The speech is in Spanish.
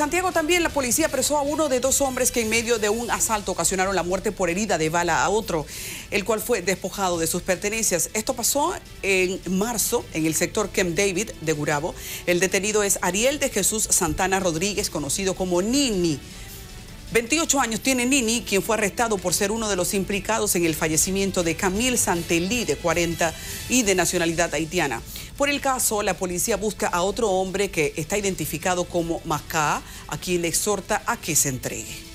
Santiago también la policía apresó a uno de dos hombres que en medio de un asalto ocasionaron la muerte por herida de bala a otro, el cual fue despojado de sus pertenencias. Esto pasó en marzo en el sector Camp David de Gurabo. El detenido es Ariel de Jesús Santana Rodríguez, conocido como Nini. 28 años tiene Nini, quien fue arrestado por ser uno de los implicados en el fallecimiento de Camille Santelí, de 40 y de nacionalidad haitiana. Por el caso, la policía busca a otro hombre que está identificado como Macá, a quien le exhorta a que se entregue.